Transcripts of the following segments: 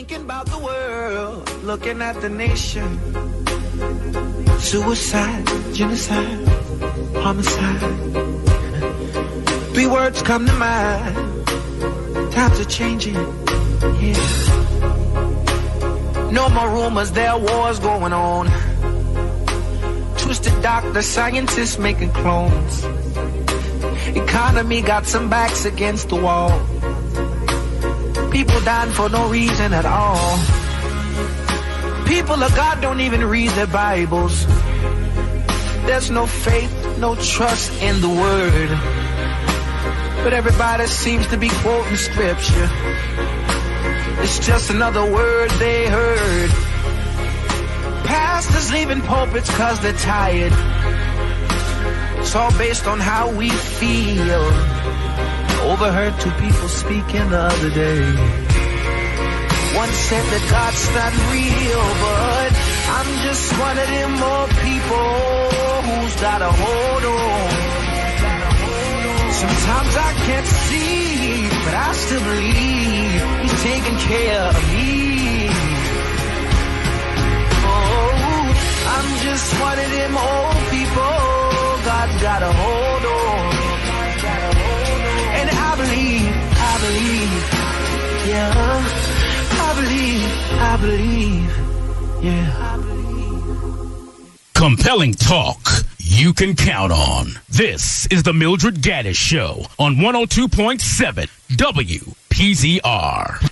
thinking about the world, looking at the nation. Suicide, genocide, homicide. Three words come to mind. Times are changing, yeah. No more rumors, there are wars going on. Twisted doctor, scientists making clones. Economy got some backs against the wall. People dying for no reason at all. People of God don't even read their Bibles. There's no faith, no trust in the Word. But everybody seems to be quoting scripture. It's just another word they heard. Pastors leaving pulpits cause they're tired. It's all based on how we feel. Overheard two people speaking the other day. One said that God's not real, but I'm just one of them more people who's got a hold on. Sometimes I can't see, but I still believe He's taking care of me. Oh, I'm just one of them old people. God's got a hold on. Believe, I believe, yeah. I believe, I believe, yeah. Compelling talk you can count on. This is the Mildred Gaddis Show on 102.7 WPZR.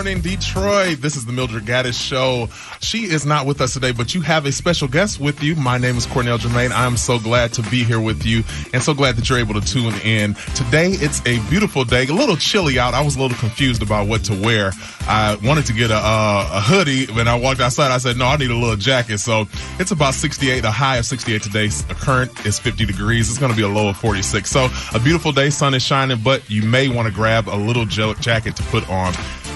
Morning, Detroit. This is the Mildred Gaddis Show. She is not with us today, but you have a special guest with you. My name is Cornell Jermaine. I'm so glad to be here with you and so glad that you're able to tune in. Today, it's a beautiful day, a little chilly out. I was a little confused about what to wear. I wanted to get a, uh, a hoodie. When I walked outside, I said, no, I need a little jacket. So it's about 68, a high of 68 today. The current is 50 degrees. It's going to be a low of 46. So a beautiful day, sun is shining, but you may want to grab a little jacket to put on.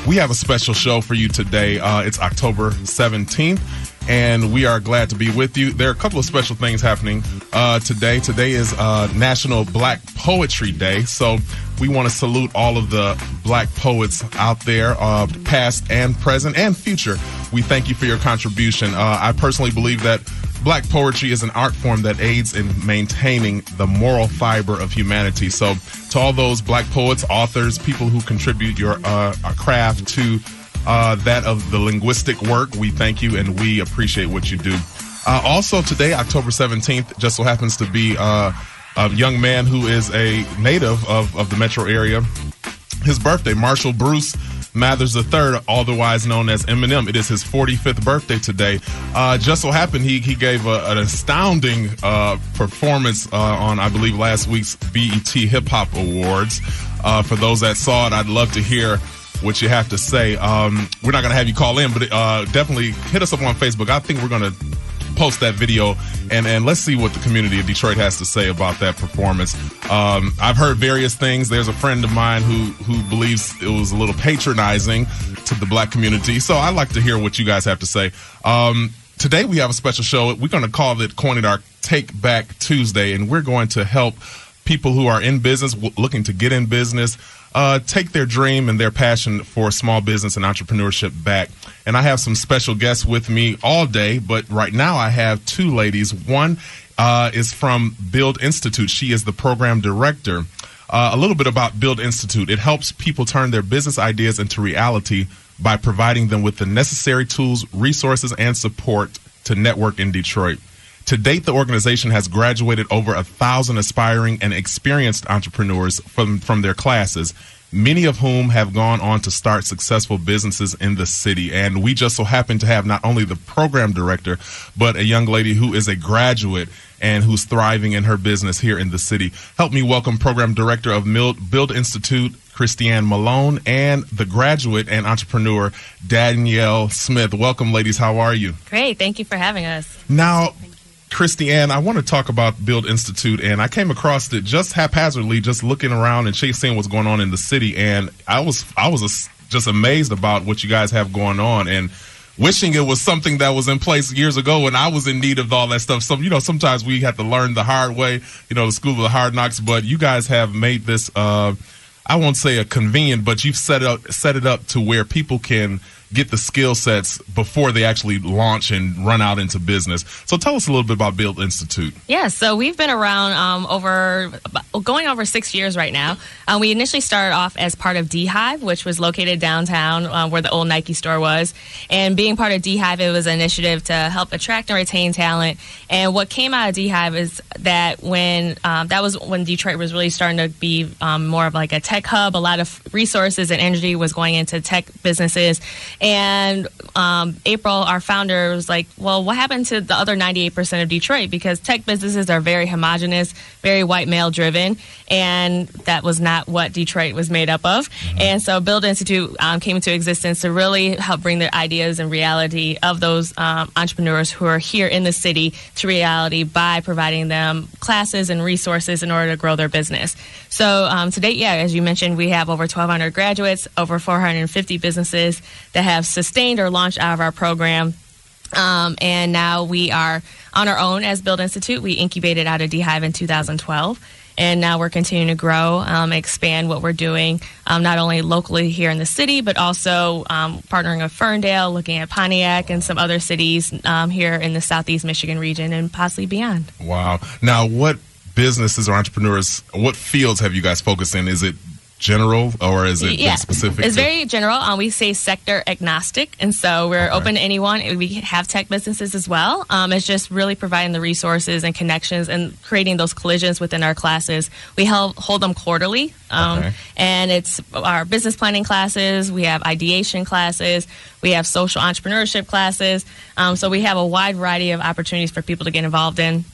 We have a special show for you today. Uh, it's October 17th, and we are glad to be with you. There are a couple of special things happening uh, today. Today is uh, National Black Poetry Day, so we want to salute all of the black poets out there, uh, past and present and future. We thank you for your contribution. Uh, I personally believe that black poetry is an art form that aids in maintaining the moral fiber of humanity. So, to all those black poets, authors, people who contribute your uh, craft to uh, that of the linguistic work, we thank you and we appreciate what you do. Uh, also, today, October 17th, just so happens to be uh, a young man who is a native of, of the metro area. His birthday, Marshall Bruce Mathers III, otherwise known as Eminem. It is his 45th birthday today. Uh, just so happened he he gave a, an astounding uh, performance uh, on I believe last week's BET Hip Hop Awards. Uh, for those that saw it, I'd love to hear what you have to say. Um, we're not going to have you call in, but uh, definitely hit us up on Facebook. I think we're going to post that video and and let's see what the community of Detroit has to say about that performance. Um, I've heard various things. There's a friend of mine who who believes it was a little patronizing to the black community. So I'd like to hear what you guys have to say. Um, today we have a special show. We're going to call it Coin Our Take Back Tuesday, and we're going to help people who are in business, looking to get in business, uh, take their dream and their passion for small business and entrepreneurship back. And I have some special guests with me all day, but right now I have two ladies. One uh, is from Build Institute. She is the program director. Uh, a little bit about Build Institute. It helps people turn their business ideas into reality by providing them with the necessary tools, resources, and support to network in Detroit. To date, the organization has graduated over a thousand aspiring and experienced entrepreneurs from, from their classes, many of whom have gone on to start successful businesses in the city. And we just so happen to have not only the program director, but a young lady who is a graduate and who's thriving in her business here in the city. Help me welcome program director of Build Institute, Christianne Malone, and the graduate and entrepreneur, Danielle Smith. Welcome, ladies. How are you? Great. Thank you for having us. Now, Christianne, I want to talk about Build Institute, and I came across it just haphazardly, just looking around and seeing what's going on in the city, and I was I was just amazed about what you guys have going on. And wishing it was something that was in place years ago when I was in need of all that stuff. So, you know, sometimes we have to learn the hard way, you know, the school of the hard knocks, but you guys have made this, uh, I won't say a convenient, but you've set up, set it up to where people can get the skill sets before they actually launch and run out into business. So tell us a little bit about Build Institute. Yeah, so we've been around um, over going over six years right now. Um, we initially started off as part of Hive, which was located downtown um, where the old Nike store was. And being part of Hive, it was an initiative to help attract and retain talent. And what came out of Hive is that when um, that was when Detroit was really starting to be um, more of like a tech hub, a lot of resources and energy was going into tech businesses. And um, April, our founder, was like, well, what happened to the other 98% of Detroit? Because tech businesses are very homogenous, very white male driven, and that was not what Detroit was made up of. Mm-hmm. And so Build Institute um, came into existence to really help bring the ideas and reality of those um, entrepreneurs who are here in the city to reality by providing them classes and resources in order to grow their business. So um, to date, yeah, as you mentioned, we have over 1,200 graduates, over 450 businesses that have sustained or launched out of our program. Um, and now we are on our own as Build Institute. We incubated out of D Hive in 2012 and now we're continuing to grow, um, expand what we're doing, um, not only locally here in the city, but also um, partnering with Ferndale, looking at Pontiac and some other cities um, here in the Southeast Michigan region and possibly beyond. Wow. Now, what businesses or entrepreneurs, what fields have you guys focused in? Is it general or is it yeah. specific? It's to- very general. Um, we say sector agnostic, and so we're okay. open to anyone. We have tech businesses as well. Um, it's just really providing the resources and connections and creating those collisions within our classes. We help, hold them quarterly, um, okay. and it's our business planning classes. We have ideation classes. We have social entrepreneurship classes. Um, so we have a wide variety of opportunities for people to get involved in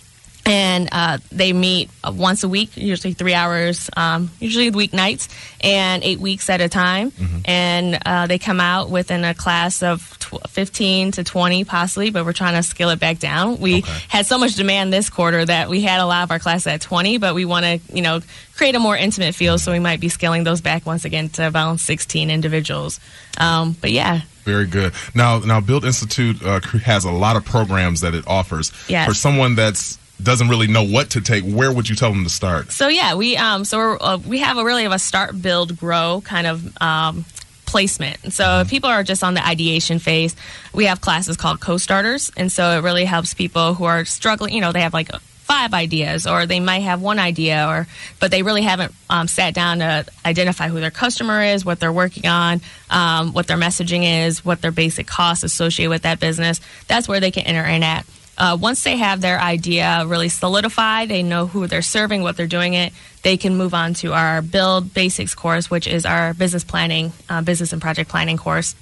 and uh, they meet once a week, usually three hours, um, usually weeknights, and eight weeks at a time. Mm-hmm. And uh, they come out within a class of tw- 15 to 20, possibly, but we're trying to scale it back down. We okay. had so much demand this quarter that we had a lot of our classes at 20, but we want to, you know, create a more intimate feel, so we might be scaling those back once again to about 16 individuals. Um, but yeah, very good. Now, now, Build Institute uh, has a lot of programs that it offers. Yes. For someone that's doesn't really know what to take, where would you tell them to start? So yeah, we um so uh, we have a really of a start, build, grow kind of um, placement. So mm-hmm. if people are just on the ideation phase, we have classes called co-starters, and so it really helps people who are struggling. You know, they have like five ideas, or they might have one idea, or but they really haven't um, sat down to identify who their customer is, what they're working on, um, what their messaging is, what their basic costs associated with that business. That's where they can enter in at. Uh, once they have their idea really solidified, they know who they're serving, what they're doing it, they can move on to our Build Basics course, which is our business planning, uh, business and project planning course,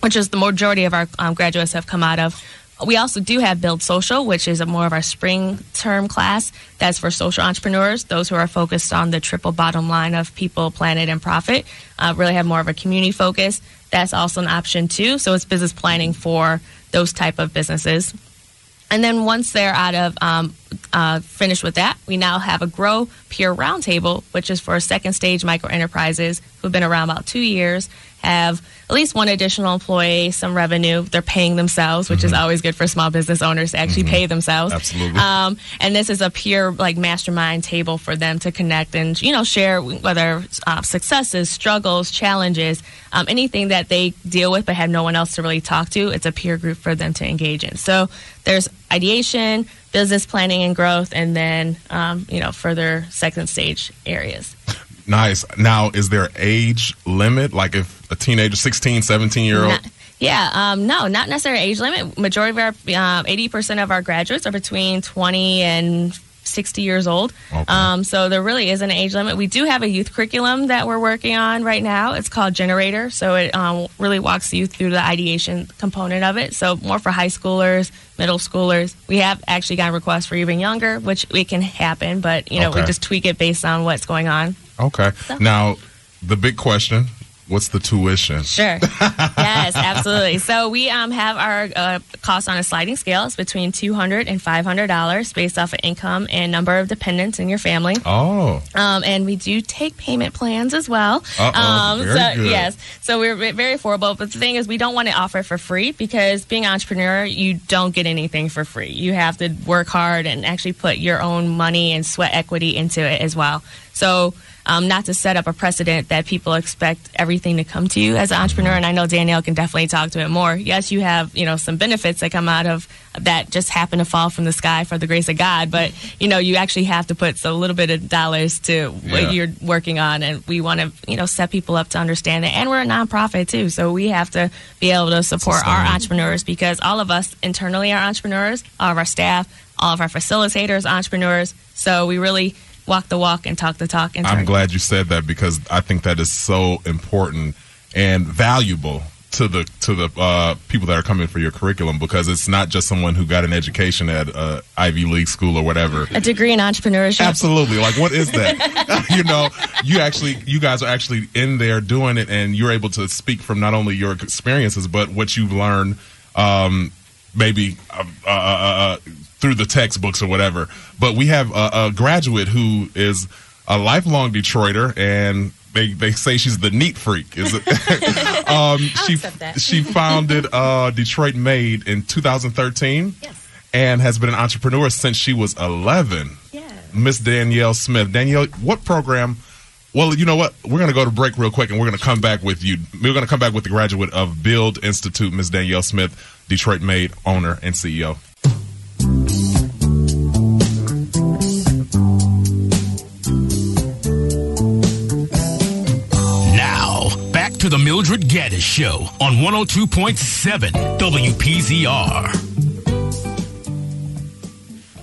which is the majority of our um, graduates have come out of. We also do have Build Social, which is a more of our spring term class. That's for social entrepreneurs, those who are focused on the triple bottom line of people, planet, and profit. Uh, really have more of a community focus. That's also an option too. So it's business planning for those type of businesses. And then once they're out of um, uh, finished with that, we now have a Grow Peer Roundtable, which is for second stage micro enterprises who've been around about two years, have at least one additional employee, some revenue. They're paying themselves, which mm-hmm. is always good for small business owners to actually mm-hmm. pay themselves. Absolutely. Um, and this is a peer like mastermind table for them to connect and you know share whether uh, successes, struggles, challenges, um, anything that they deal with but have no one else to really talk to. It's a peer group for them to engage in. So there's ideation, business planning and growth, and then um, you know further second stage areas. Nice. Now, is there age limit? Like if a teenager, 16, 17 year old? Yeah, um, no, not necessarily age limit. Majority of our, um, 80% of our graduates are between 20 and 60 years old. Okay. Um, so there really is an age limit. We do have a youth curriculum that we're working on right now. It's called Generator. So it um, really walks you through the ideation component of it. So more for high schoolers, middle schoolers. We have actually gotten requests for even younger, which it can happen, but you know, okay. we just tweak it based on what's going on. Okay. So. Now, the big question What's the tuition? Sure. yes, absolutely. So we um, have our uh, cost on a sliding scale. It's between $200 and $500 based off of income and number of dependents in your family. Oh. Um, and we do take payment plans as well. Uh-oh, um, very so, good. Yes. So we're very affordable. But the thing is, we don't want to offer it for free because being an entrepreneur, you don't get anything for free. You have to work hard and actually put your own money and sweat equity into it as well. So um, not to set up a precedent that people expect everything to come to you as an entrepreneur. And I know Danielle can definitely talk to it more. Yes, you have you know some benefits that come out of that just happen to fall from the sky for the grace of God, but you know you actually have to put a little bit of dollars to Yeah. what you're working on, and we want to you know set people up to understand it. And we're a nonprofit too, so we have to be able to support our entrepreneurs because all of us internally are entrepreneurs, all of our staff, all of our facilitators, entrepreneurs. So we really walk the walk and talk the talk. I'm internally. glad you said that because I think that is so important and valuable to the to the uh, people that are coming for your curriculum because it's not just someone who got an education at uh, Ivy League school or whatever. a degree in entrepreneurship. Absolutely. Like, what is that? you know, you actually, you guys are actually in there doing it, and you're able to speak from not only your experiences, but what you've learned, um, maybe uh, uh, uh, through the textbooks or whatever. But we have a, a graduate who is a lifelong Detroiter, and they, they say she's the neat freak. Is it? um, she she founded uh, Detroit Maid in 2013, Yes. and has been an entrepreneur since she was 11. Yeah. Miss Danielle Smith. Danielle, what program? Well, you know what? We're going to go to break real quick, and we're going to come back with you. We're going to come back with the graduate of Build Institute, Miss Danielle Smith, Detroit Maid owner and CEO. Gaddis Show on 102.7 WPZR.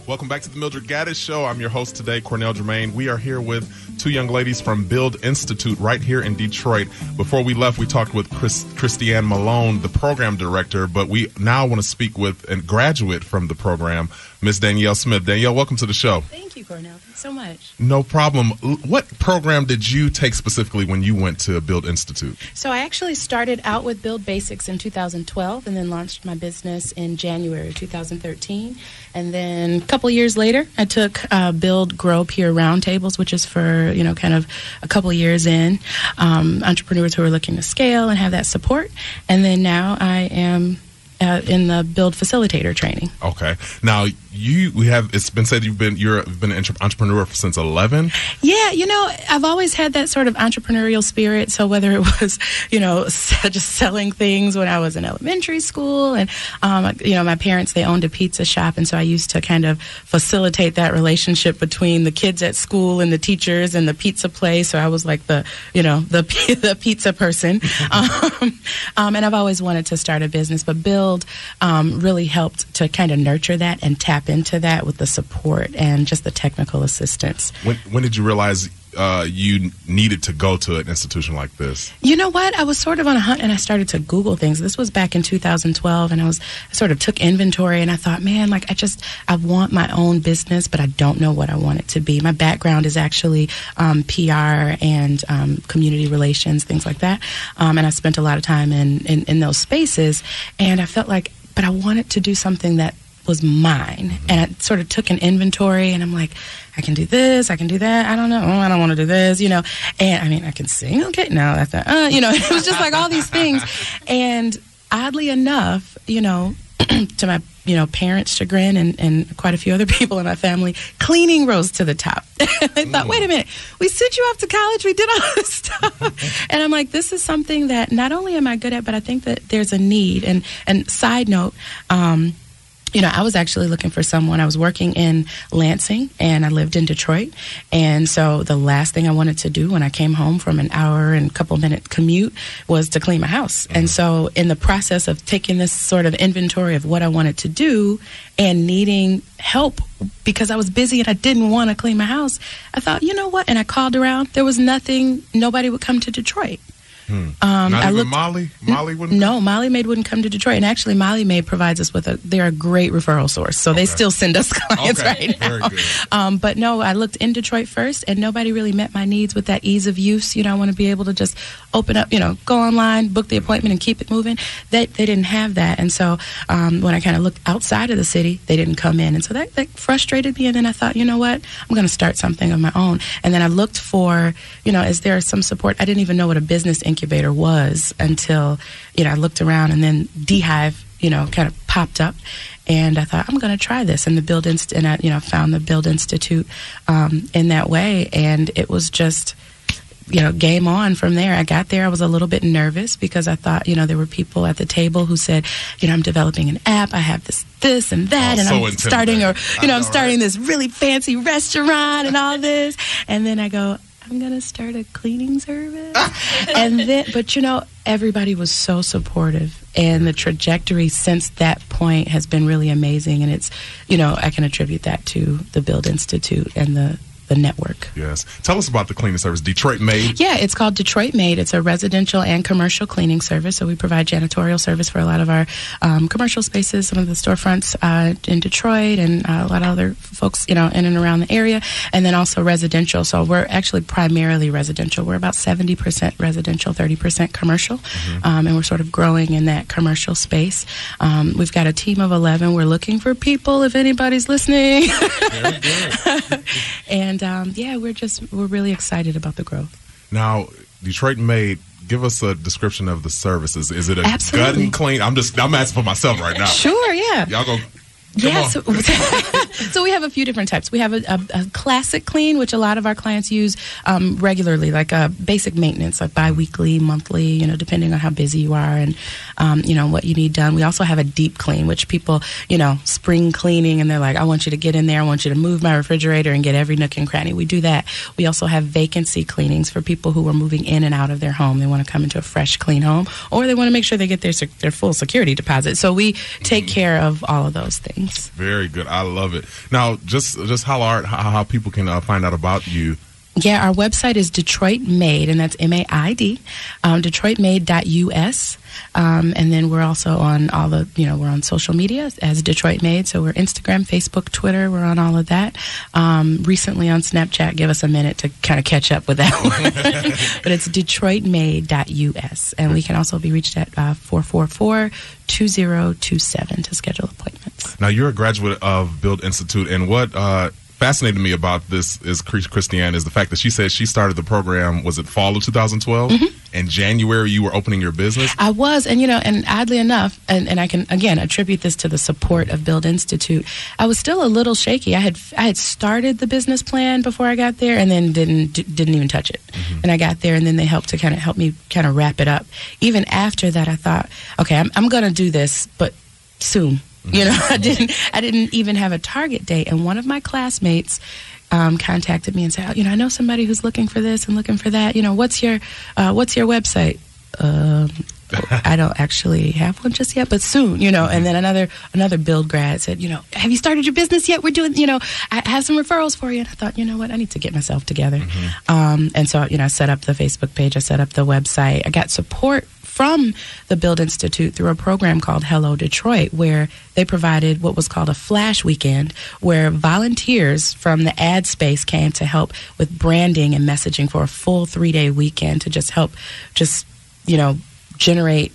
Welcome back to the Mildred Gaddis Show. I'm your host today, Cornell Jermaine. We are here with two young ladies from Build Institute right here in Detroit. Before we left, we talked with Chris, Christianne Malone, the program director, but we now want to speak with a graduate from the program, Miss Danielle Smith. Danielle, welcome to the show. Thank you, Cornell. Thanks so much. No problem. What program did you take specifically when you went to Build Institute? So I actually started out with Build Basics in 2012 and then launched my business in January 2013. And then a couple years later, I took uh, Build Grow Peer Roundtables, which is for, you know, kind of a couple years in, um, entrepreneurs who are looking to scale and have that support. And then now I am uh, in the Build Facilitator training. Okay. Now you we have it's been said you've been you're been an entre- entrepreneur since 11. Yeah, you know, I've always had that sort of entrepreneurial spirit. So whether it was, you know, just selling things when I was in elementary school, and um, you know, my parents they owned a pizza shop, and so I used to kind of facilitate that relationship between the kids at school and the teachers and the pizza place. So I was like the, you know, the the pizza person, um, um, and I've always wanted to start a business, but Build um, really helped to kind of nurture that and tap into that with the support and just the technical assistance. When when did you realize uh, you needed to go to an institution like this? You know what? I was sort of on a hunt and I started to Google things. This was back in 2012 and I was I sort of took inventory and I thought, man, like I just I want my own business, but I don't know what I want it to be. My background is actually um, PR and um, community relations, things like that. Um, and I spent a lot of time in, in in those spaces and I felt like, but I wanted to do something that was mine. And I sort of took an inventory and I'm like, I can do this, I can do that. I don't know. Oh, I don't want to do this, you know. And I mean, I can sing. Okay, no, that's not, uh, you know, it was just like all these things. And oddly enough, you know, to my, you know, parents' chagrin and, and quite a few other people in my family, cleaning rose to the top. I thought, wait a minute, we sent you off to college, we did all this stuff. and I'm like, this is something that not only am I good at, but I think that there's a need. And, and side note, um, you know, I was actually looking for someone. I was working in Lansing and I lived in Detroit. And so the last thing I wanted to do when I came home from an hour and couple minute commute was to clean my house. Mm-hmm. And so in the process of taking this sort of inventory of what I wanted to do and needing help because I was busy and I didn't want to clean my house, I thought, you know what? And I called around. There was nothing, nobody would come to Detroit. Um, Not I even looked. Molly. Molly wouldn't. No, Molly Maid wouldn't come to Detroit, and actually, Molly Maid provides us with a. They're a great referral source, so they still send us clients Okay, right now. Um, but no, I looked in Detroit first, and nobody really met my needs with that ease of use. You know, I want to be able to just open up, you know, go online, book the appointment, and keep it moving. They they didn't have that, and so um, when I kind of looked outside of the city, they didn't come in, and so that, that frustrated me. And then I thought, you know what, I'm going to start something of my own. And then I looked for, you know, is there some support? I didn't even know what a business incubator was until, you know, I looked around, and then Beehive, you know, kind of popped up and I thought I'm going to try this. And the Build Inst- and I, you know, found the Build Institute um, in that way, and it was just, you know, game on from there. I got there, I was a little bit nervous because I thought, you know, there were people at the table who said, you know, I'm developing an app, I have this, this, and that, Oh, and so I'm starting, or you know, I'm starting right? this really fancy restaurant and all this, and then I go. I'm gonna start a cleaning service, and then, but you know, everybody was so supportive, and the trajectory since that point has been really amazing. And it's, you know, I can attribute that to the Build Institute and the the network. Yes. Tell us about the cleaning service, Detroit Maid. Yeah, it's called Detroit Maid. It's a residential and commercial cleaning service. So we provide janitorial service for a lot of our um, commercial spaces, some of the storefronts uh, in Detroit, and uh, a lot of other folks, you know, in and around the area, and then also residential. So we're actually primarily residential. We're about seventy percent residential, thirty percent commercial, um, and we're sort of growing in that commercial space. Um, we've got a team of eleven. We're looking for people if anybody's listening. and um, yeah, we're just we're really excited about the growth. Now, Detroit Maid. Give us a description of the services. Is it a Absolutely. gut and clean? I'm just. I'm asking for myself right now. Sure, yeah. Y'all go. Come Yeah, so, so we have a few different types. We have a, a, a classic clean, which a lot of our clients use um, regularly, like a basic maintenance, like biweekly, monthly, you know, depending on how busy you are and um, you know what you need done. We also have a deep clean, which people, you know, spring cleaning, and they're like, I want you to get in there, I want you to move my refrigerator and get every nook and cranny. We do that. We also have vacancy cleanings for people who are moving in and out of their home. They want to come into a fresh, clean home, or they want to make sure they get their their full security deposit. So we take care of all of those things. Very good. I love it. Now, just just holler how, how people can uh, find out about you. Yeah, our website is Detroit Maid, and that's M A I D, um, DetroitMaid.us. Um, and then we're also on all the, you know, we're on social media as Detroit Maid. So we're Instagram, Facebook, Twitter. We're on all of that. Um, recently on Snapchat. Give us a minute to kind of catch up with that one. but it's DetroitMaid.us. And we can also be reached at uh, 444 2027 to schedule appointments. Now, you're a graduate of Build Institute, and what uh, fascinated me about this is Christianne is the fact that she said she started the program. Was it fall of 2012? and mm-hmm. January, you were opening your business. I was, and you know, and oddly enough, and, and I can again attribute this to the support of Build Institute. I was still a little shaky. I had I had started the business plan before I got there, and then didn't d- didn't even touch it. Mm-hmm. And I got there, and then they helped to kind of help me kind of wrap it up. Even after that, I thought, okay, I'm I'm going to do this, but soon. You know, I didn't I didn't even have a target date, and one of my classmates. Um, contacted me and said, you know, I know somebody who's looking for this and looking for that. You know, what's your uh, what's your website? Um, I don't actually have one just yet, but soon, you know. And then another another build grad said, you know, have you started your business yet? We're doing, you know, I have some referrals for you. And I thought, you know what, I need to get myself together. Um, and so, you know, I set up the Facebook page, I set up the website, I got support from the Build Institute through a program called Hello Detroit, where they provided what was called a flash weekend, where volunteers from the ad space came to help with branding and messaging for a full three day weekend to just help, just, you know, generate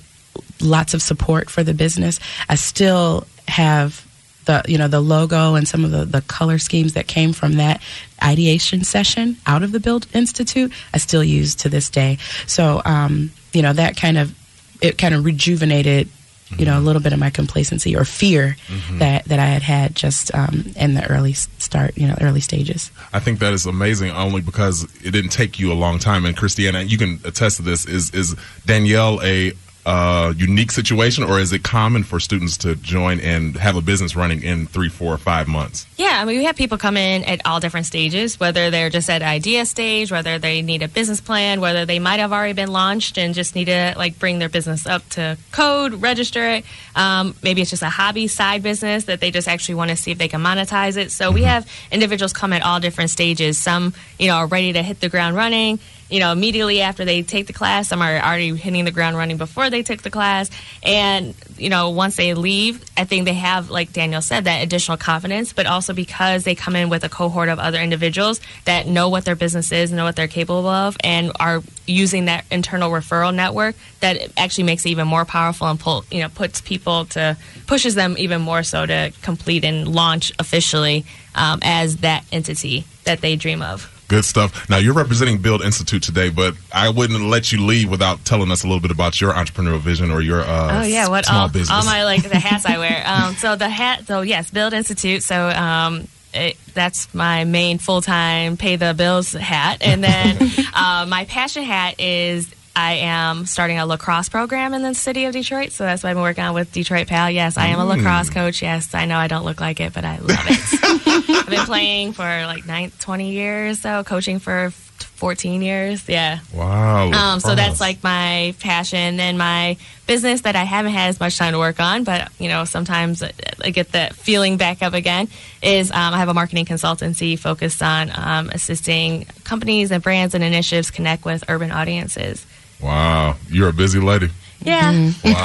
lots of support for the business. I still have the you know the logo and some of the, the color schemes that came from that ideation session out of the Build Institute. I still use to this day. So um, you know that kind of it kind of rejuvenated you know a little bit of my complacency or fear that that I had had just um, in the early start you know early stages. I think that is amazing only because it didn't take you a long time. And Christiana, you can attest to this. Is is Danielle a uh, unique situation, or is it common for students to join and have a business running in three, four, or five months? Yeah, I mean, we have people come in at all different stages, whether they're just at idea stage, whether they need a business plan, whether they might have already been launched and just need to like bring their business up to code, register it. Um, maybe it's just a hobby side business that they just actually want to see if they can monetize it. So we have individuals come at all different stages. Some, you know, are ready to hit the ground running. You know, immediately after they take the class. Some are already hitting the ground running before they took the class. And, you know, once they leave, I think they have, like Danielle said, that additional confidence, but also because they come in with a cohort of other individuals that know what their business is, know what they're capable of, and are using that internal referral network that actually makes it even more powerful and pull, you know, puts people to, pushes them even more so to complete and launch officially um, as that entity that they dream of. Good stuff. Now you're representing Build Institute today, but I wouldn't let you leave without telling us a little bit about your entrepreneurial vision or your uh, oh yeah, what small all, business. all my like the hats I wear. Um, so the hat, so yes, Build Institute. So um, it, that's my main full time pay the bills hat, and then uh, my passion hat is I am starting a lacrosse program in the city of Detroit. So that's what I've been working on with Detroit Pal. Yes, I am a lacrosse coach. Yes, I know I don't look like it, but I love it. I've been playing for like nine, 20 years, so coaching for 14 years. Yeah. wow. Um, so that's like my passion and my business that I haven't had as much time to work on, but you know sometimes I get that feeling back up again. Is um, I have a marketing consultancy focused on um, assisting companies and brands and initiatives connect with urban audiences. Wow, you're a busy lady. Yeah. Wow.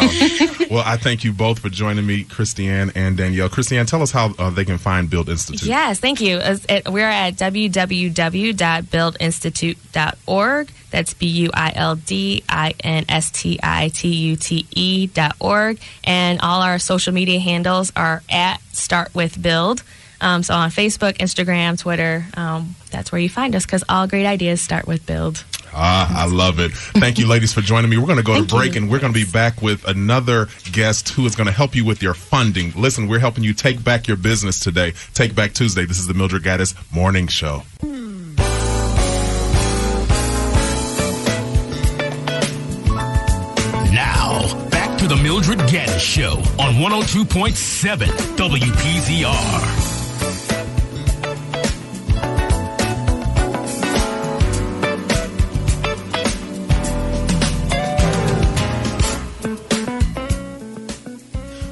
well, I thank you both for joining me, Christianne and Danielle. Christianne, tell us how uh, they can find Build Institute. Yes, thank you. We're at www.buildinstitute.org. That's B U I L D I N S T I T U T E dot org. And all our social media handles are at Start With Build. Um, so on Facebook, Instagram, Twitter, um, that's where you find us because all great ideas start with build. Ah, I love it. Thank you, ladies, for joining me. We're going to go Thank to break you. and we're going to be back with another guest who is going to help you with your funding. Listen, we're helping you take back your business today. Take Back Tuesday. This is the Mildred Gaddis Morning Show. Now, back to the Mildred Gaddis Show on 102.7 WPZR.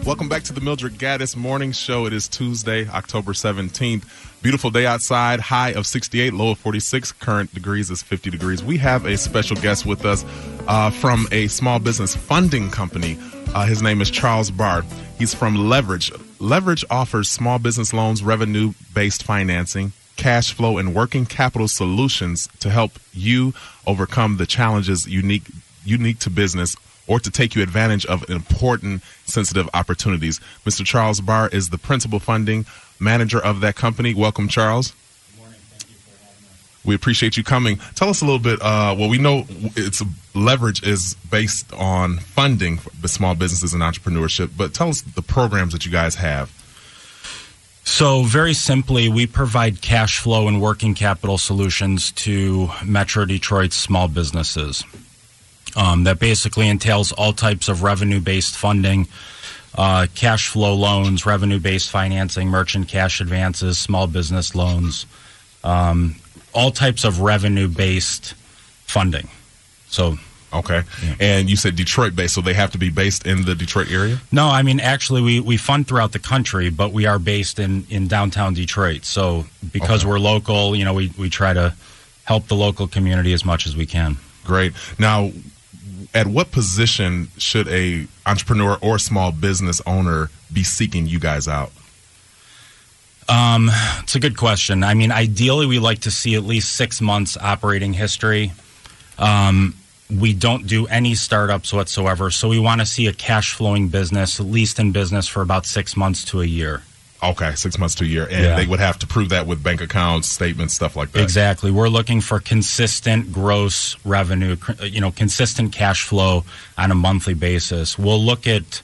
Welcome back to the Mildred Gaddis Morning Show. It is Tuesday, October 17th. Beautiful day outside, high of 68, low of 46. Current degrees is 50 degrees. We have a special guest with us uh, from a small business funding company. Uh, his name is Charles Barr. He's from Leverage. Leverage offers small business loans, revenue based financing, cash flow, and working capital solutions to help you overcome the challenges unique unique to business or to take you advantage of important sensitive opportunities. Mr. Charles Barr is the principal funding manager of that company. Welcome, Charles. We appreciate you coming. Tell us a little bit. Uh, well, we know it's leverage is based on funding the small businesses and entrepreneurship, but tell us the programs that you guys have. So, very simply, we provide cash flow and working capital solutions to Metro Detroit's small businesses. Um, that basically entails all types of revenue based funding, uh, cash flow loans, revenue based financing, merchant cash advances, small business loans, um, all types of revenue based funding. So, Okay, and you said Detroit based, so they have to be based in the Detroit area. no, I mean, actually, we, we fund throughout the country, but we are based in, in downtown Detroit. So, because Okay. we're local, you know, we, we try to help the local community as much as we can. Great. Now, at what position should a entrepreneur or small business owner be seeking you guys out? Um, It's a good question. I mean, ideally, we like to see at least six months operating history. Um, we don't do any startups whatsoever, so we want to see a cash flowing business, at least in business for about six months to a year. Okay, six months to a year, and Yeah. they would have to prove that with bank accounts, statements, stuff like that. Exactly. We're looking for consistent gross revenue, you know, consistent cash flow on a monthly basis. We'll look at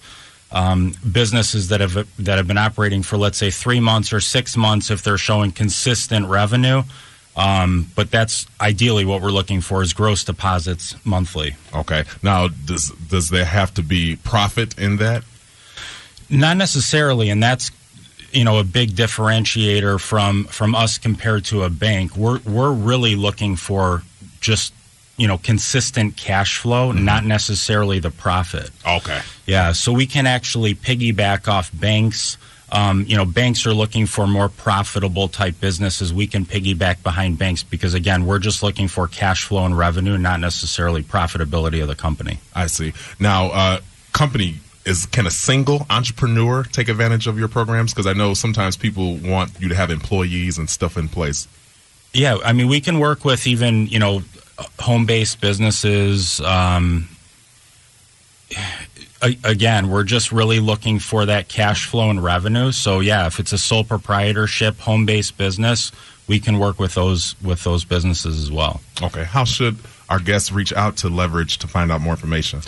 um, businesses that have that have been operating for let's say three months or six months if they're showing consistent revenue. Um, but that's ideally what we're looking for is gross deposits monthly. Okay. Now, does does there have to be profit in that? Not necessarily, and that's you know a big differentiator from from us compared to a bank. We're we're really looking for just you know consistent cash flow, not necessarily the profit. Okay. Yeah, so we can actually piggyback off banks Um, you know, banks are looking for more profitable type businesses. We can piggyback behind banks because, again, we're just looking for cash flow and revenue, not necessarily profitability of the company. I see. Now, uh, company is can a single entrepreneur take advantage of your programs? Because I know sometimes people want you to have employees and stuff in place. Yeah, I mean, we can work with even you know home based businesses. Um, again, we're just really looking for that cash flow and revenue. So yeah, if it's a sole proprietorship, home based business, we can work with those with those businesses as well. Okay, how should our guests reach out to leverage to find out more information?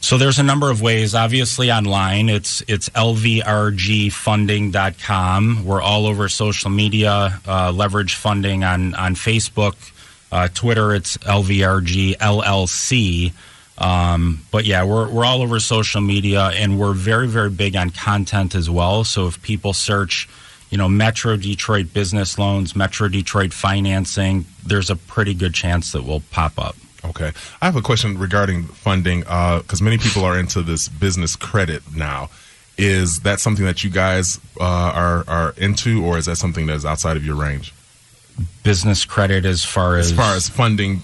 So there's a number of ways. Obviously, online, it's it's lvrgfunding.com. We're all over social media, uh, leverage funding on on Facebook, uh, Twitter. It's LVRG LLC. Um, but yeah, we're we're all over social media, and we're very very big on content as well. So if people search, you know, Metro Detroit business loans, Metro Detroit financing, there's a pretty good chance that we'll pop up. Okay. I have a question regarding funding because uh, many people are into this business credit now. Is that something that you guys uh, are are into, or is that something that's outside of your range? Business credit, as far as as far as funding,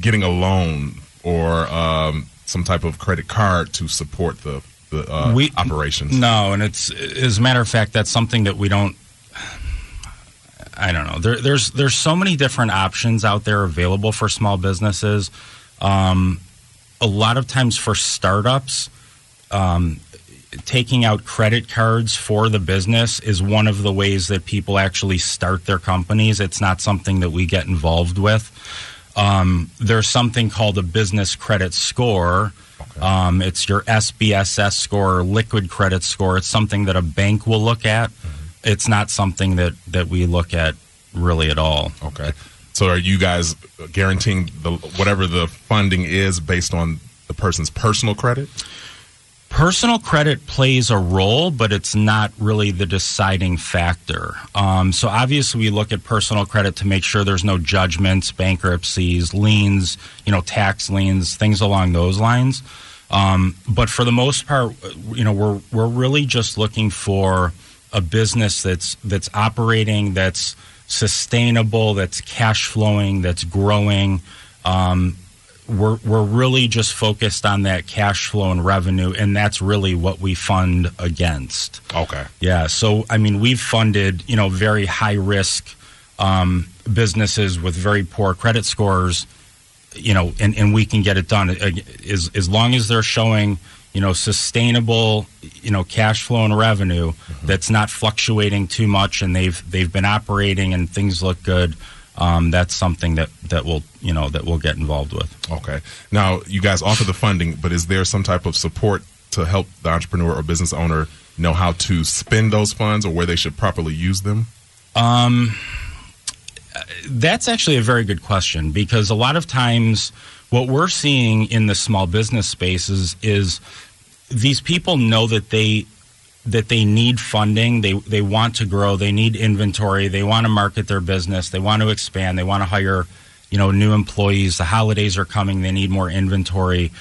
getting a loan or um, some type of credit card to support the the uh, we, operations. No, and it's as a matter of fact, that's something that we don't. I don't know. There, there's there's so many different options out there available for small businesses. Um, a lot of times for startups, um, taking out credit cards for the business is one of the ways that people actually start their companies. It's not something that we get involved with. Um, there's something called a business credit score. Okay. Um, it's your SBSS score, liquid credit score. It's something that a bank will look at. Mm-hmm it's not something that that we look at really at all. Okay. So are you guys guaranteeing the whatever the funding is based on the person's personal credit? Personal credit plays a role, but it's not really the deciding factor. Um, so obviously, we look at personal credit to make sure there's no judgments, bankruptcies, liens, you know, tax liens, things along those lines. Um, but for the most part, you know, we're we're really just looking for a business that's that's operating, that's sustainable, that's cash flowing, that's growing. Um, we're we're really just focused on that cash flow and revenue, and that's really what we fund against. Okay. Yeah. So I mean, we've funded you know very high risk um, businesses with very poor credit scores, you know, and, and we can get it done as as long as they're showing you know, sustainable, you know, cash flow and revenue mm-hmm. that's not fluctuating too much, and they've they've been operating and things look good. Um, that's something that that will you know that we'll get involved with. Okay. Now you guys offer the funding, but is there some type of support to help the entrepreneur or business owner know how to spend those funds or where they should properly use them? Um, that's actually a very good question because a lot of times what we're seeing in the small business spaces is these people know that they that they need funding. They they want to grow. They need inventory. They want to market their business. They want to expand. They want to hire you know new employees. The holidays are coming. They need more inventory.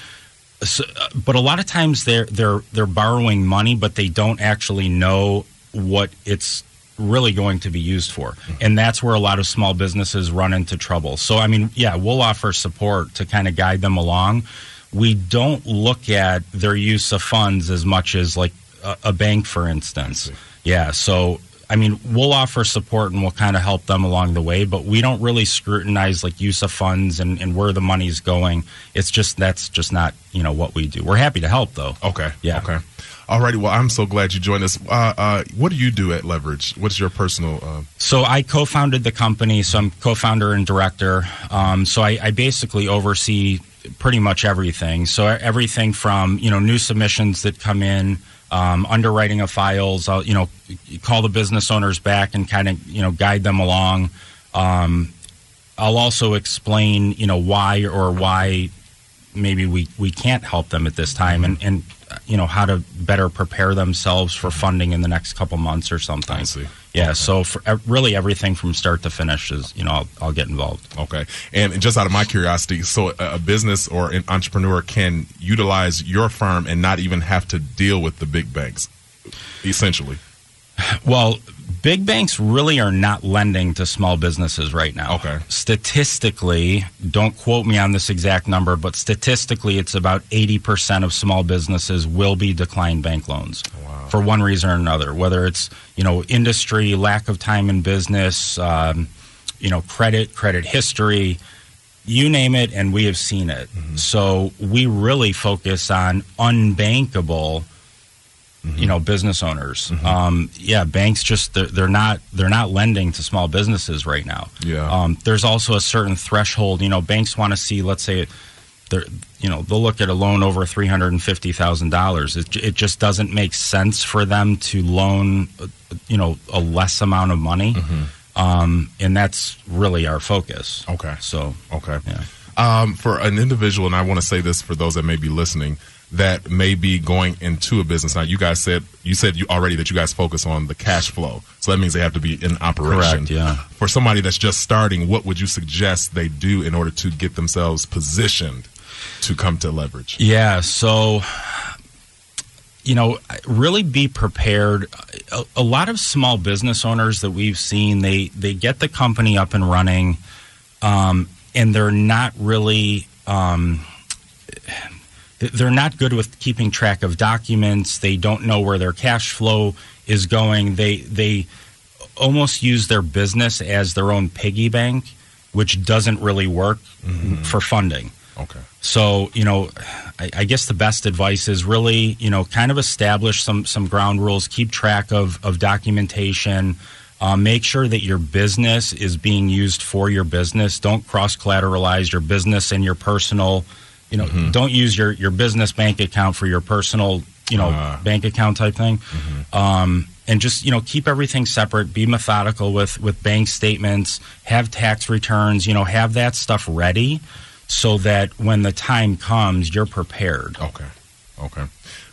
So, but a lot of times they're they're they're borrowing money but they don't actually know what it's really going to be used for. And that's where a lot of small businesses run into trouble. So, I mean, yeah, we'll offer support to kind of guide them along. We don't look at their use of funds as much as like a, a bank, for instance. Yeah. So, I mean, we'll offer support and we'll kind of help them along the way, but we don't really scrutinize like use of funds and, and where the money's going. It's just that's just not you know what we do. We're happy to help though. Okay. Yeah. Okay. Alrighty, well, I'm so glad you joined us. Uh, uh, what do you do at Leverage? What's your personal? Uh... So I co-founded the company. So I'm co-founder and director. Um, so I, I, basically oversee pretty much everything. So everything from you know new submissions that come in, um, underwriting of files. I'll you know call the business owners back and kind of you know guide them along. Um, I'll also explain you know why or why maybe we, we can't help them at this time and, and you know how to better prepare themselves for funding in the next couple months or something. I see. Yeah, okay. so for really everything from start to finish is you know I'll, I'll, get involved. Okay, and just out of my curiosity, so a business or an entrepreneur can utilize your firm and not even have to deal with the big banks, essentially. Well, big banks really are not lending to small businesses right now. Okay. Statistically, don't quote me on this exact number, but statistically, it's about 80% of small businesses will be declined bank loans for one reason or another, whether it's, you know, industry, lack of time in business, um, you know, credit, credit history, you name it, and we have seen it. So we really focus on unbankable you know business owners. Um, yeah banks just they're, they're not they're not lending to small businesses right now. Yeah. um, there's also a certain threshold you know banks want to see let's say they're you know they'll look at a loan over three hundred and fifty thousand dollars. It, it just doesn't make sense for them to loan you know a less amount of money. Um, and that's really our focus. Okay. so Okay. yeah. Um, for an individual, and I want to say this for those that may be listening, that may be going into a business. Now, you guys said you said you already that you guys focus on the cash flow, so that means they have to be in operation. Correct, yeah. For somebody that's just starting, what would you suggest they do in order to get themselves positioned to come to leverage? Yeah, so you know, really be prepared. A, a lot of small business owners that we've seen, they they get the company up and running, um, and they're not really. Um, they're not good with keeping track of documents. They don't know where their cash flow is going. They they almost use their business as their own piggy bank, which doesn't really work for funding. Okay. So, you know, I, I guess the best advice is really, you know, kind of establish some some ground rules, keep track of of documentation, um, make sure that your business is being used for your business. Don't cross collateralize your business and your personal. You know, don't use your your business bank account for your personal, you know, Ah. bank account type thing. Um, and just you know keep everything separate be methodical with with bank statements have tax returns you know have that stuff ready so that when the time comes you're prepared Okay. Okay.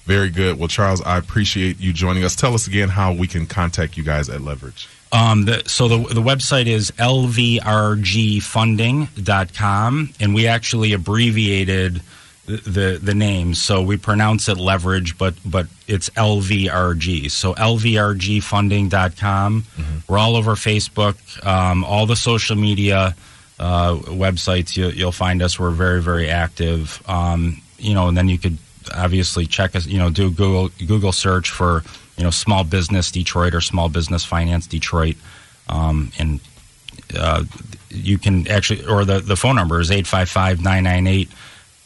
Very good. Well, Charles, I appreciate you joining us. Tell us again how we can contact you guys at Leverage. Um, the, so the, the website is lvrgfunding.com and we actually abbreviated the, the the name. So we pronounce it leverage but but it's lvrg so lvrgfunding.com we're all over facebook um, all the social media uh, websites. You, you'll find us. We're very very active. Um, you know and then you could obviously check us you know do google google search for you know small business detroit or small business finance detroit um, and uh, you can actually or the, the phone number is 855-998